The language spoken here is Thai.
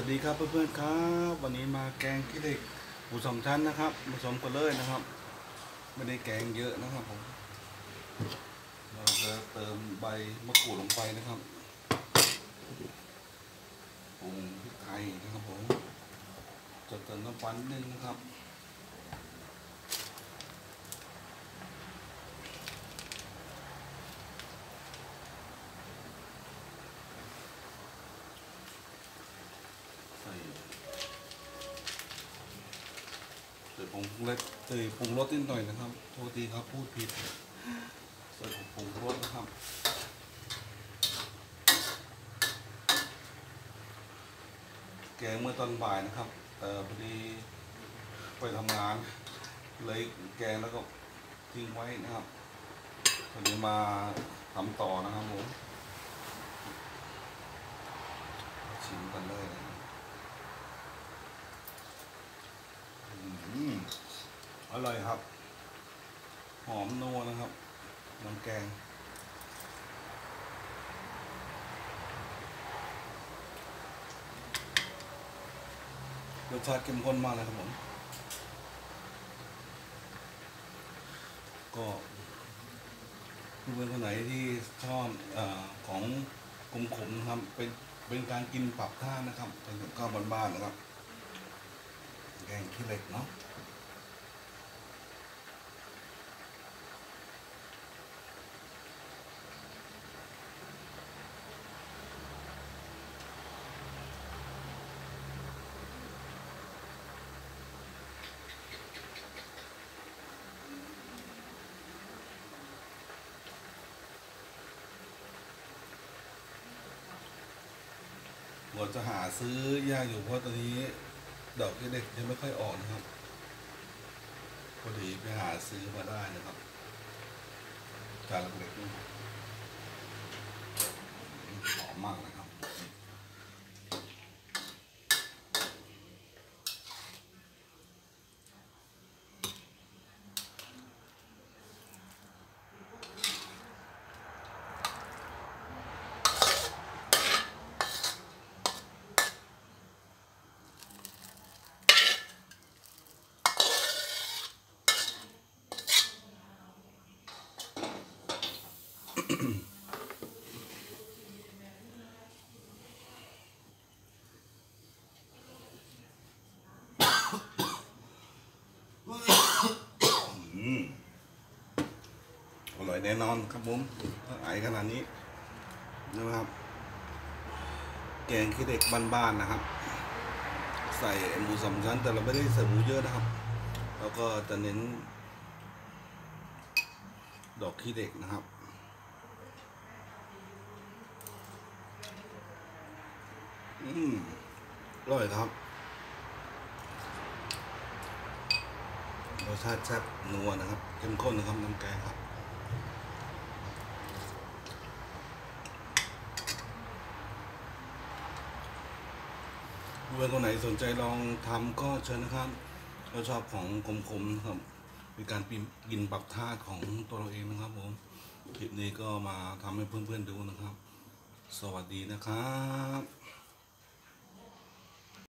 วัสดีครับเพื่อนๆครับ วันนี้มาแกงขี้เหล็กหมูสองชั้นนะครับผสมกันเลยนะครับ ไม่ได้แกงเยอะนะครับผมเราจะเติมใบมะกรูดลงไปนะครับปรุงพริกไทยนะครับผมจะเติมน้ำปลานิดนึงนะครับ ใส่ ใส่ผงเล็กใส่ผงรสนิดหน่อยนะครับโทษทีครับพูดผิดส่ผงรสนะครับแกงเมื่อตอนบ่ายนะครับแต่พอดีไปทำงาน เลยแกงแล้วก็ทิ้งไว้นะครับตอนนี้มาทำต่อนะครับผมชิมกันเลยนะครับ อืมอ ร่อยครับ หอมนัวนะครับน้ำแกงรสชาติเข้มข้นมากเลยครับผม ก็เพื่อนคนไหนที่ชอบอของกลมขมนะครับ เป็นเป็นการกินปรับท่านะครับเป็นก้าวบ้านๆนะครับ แกงขี้เหล็กเนาะ หมดจะหาซื้อยากอยู่เพราะตอนนี้ ดอกเหล็กยังไม่ค่อยออกนะครับพอดีไปหาซื้อมาได้นะครับจานเล็กๆนี่หอมมากนะครับ แน่นอนครับผมถ้าไอขนาดนี้นะครับ แกงขี้เด็กบ้านๆนะครับ ใส่หมูสามชั้น แต่เราไม่ได้ใส่หมูเยอะนะครับแล้วก็จะเน้น ดอกขี้เด็กนะครับอืมอร่อยครับรสชาติแซ่บนัวนะครับเข้มข้นนะครับน้ำแกงครับ พื่อนคนไหนสนใจลองทำก็เชิญนะครับเราชอบของคมๆนะครับเป็นการปีนกินปรับธาของตัวเราเองนะครับผมคลิปนี้ก็มาทำให้เพื่อนๆดูนะครับ สวัสดีนะครับ